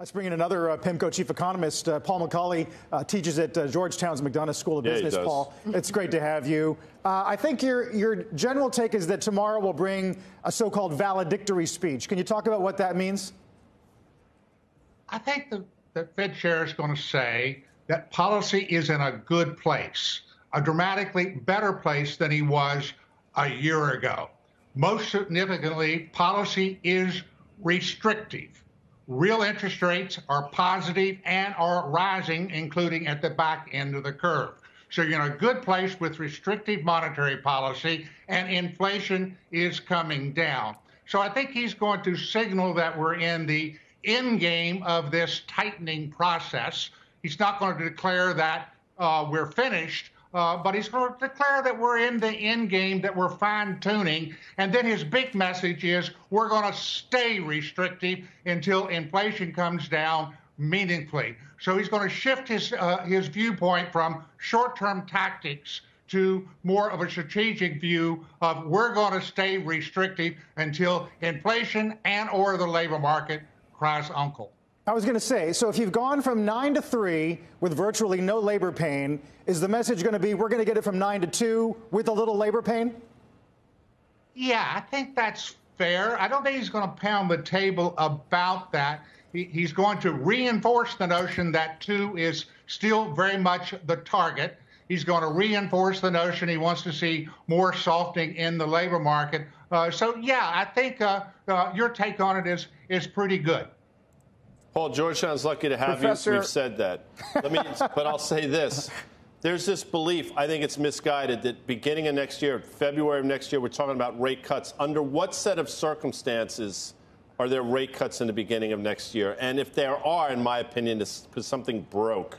Let's bring in another uh, PIMCO chief economist. Uh, Paul McCulley uh, teaches at uh, Georgetown's McDonough School of yeah, Business. Paul, it's great to have you. Uh, I think your your general take is that tomorrow will bring a so-called valedictory speech. Can you talk about what that means? I think the, the Fed chair is going to say that policy is in a good place, a dramatically better place than he was a year ago. Most significantly, policy is restrictive real interest rates are positive and are rising, including at the back end of the curve. So you're in a good place with restrictive monetary policy, and inflation is coming down. So I think he's going to signal that we're in the end game of this tightening process. He's not going to declare that uh, we're finished, uh, but he's going to declare that we're in the end game, that we're fine tuning. And then his big message is we're going to stay restrictive until inflation comes down meaningfully. So he's going to shift his, uh, his viewpoint from short term tactics to more of a strategic view of we're going to stay restrictive until inflation and or the labor market cries uncle. I was going to say, so if you've gone from nine to three with virtually no labor pain, is the message going to be we're going to get it from nine to two with a little labor pain? Yeah, I think that's fair. I don't think he's going to pound the table about that. He, he's going to reinforce the notion that two is still very much the target. He's going to reinforce the notion he wants to see more softening in the labor market. Uh, so, yeah, I think uh, uh, your take on it is is pretty good. Paul, Georgetown's lucky to have Professor... you. We've said that. Let me, but I'll say this. There's this belief, I think it's misguided, that beginning of next year, February of next year, we're talking about rate cuts. Under what set of circumstances are there rate cuts in the beginning of next year? And if there are, in my opinion, it's because something broke.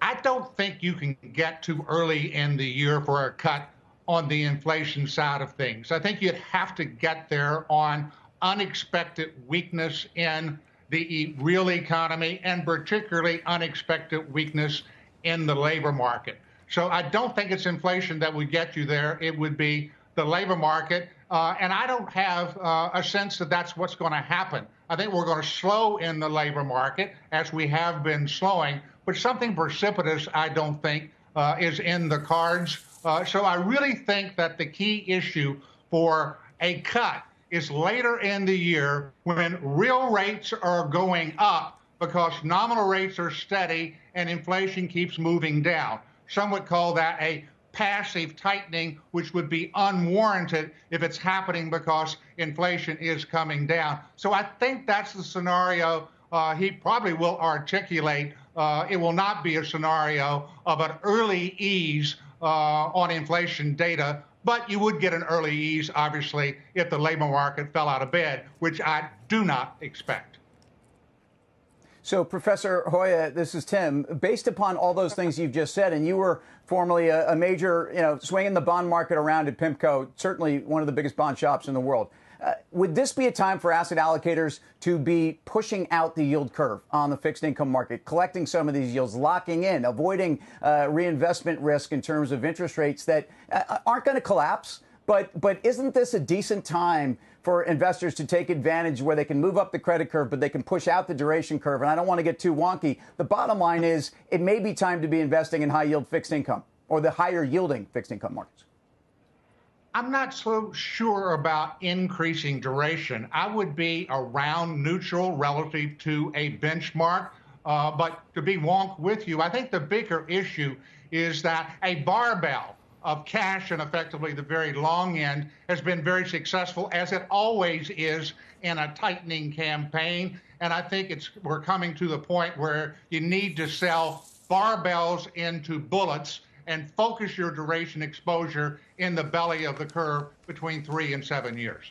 I don't think you can get too early in the year for a cut on the inflation side of things. I think you'd have to get there on unexpected weakness in the real economy and particularly unexpected weakness in the labor market. So I don't think it's inflation that would get you there. It would be the labor market. Uh, and I don't have uh, a sense that that's what's going to happen. I think we're going to slow in the labor market as we have been slowing, but something precipitous, I don't think, uh, is in the cards. Uh, so I really think that the key issue for a cut is later in the year when real rates are going up because nominal rates are steady and inflation keeps moving down. Some would call that a passive tightening, which would be unwarranted if it's happening because inflation is coming down. So I think that's the scenario uh, he probably will articulate. Uh, it will not be a scenario of an early ease uh, on inflation data but you would get an early ease, obviously, if the labor market fell out of bed, which I do not expect. So, Professor Hoya, this is Tim. Based upon all those things you've just said, and you were formerly a, a major, you know, swinging the bond market around at PIMCO, certainly one of the biggest bond shops in the world. Uh, would this be a time for asset allocators to be pushing out the yield curve on the fixed income market, collecting some of these yields, locking in, avoiding uh, reinvestment risk in terms of interest rates that uh, aren't going to collapse? But but isn't this a decent time for investors to take advantage where they can move up the credit curve, but they can push out the duration curve? And I don't want to get too wonky. The bottom line is it may be time to be investing in high yield fixed income or the higher yielding fixed income markets. I'm not so sure about increasing duration. I would be around neutral relative to a benchmark. Uh, but to be wonk with you, I think the bigger issue is that a barbell of cash and effectively the very long end has been very successful, as it always is in a tightening campaign. And I think it's we're coming to the point where you need to sell barbells into bullets and focus your duration exposure in the belly of the curve between three and seven years.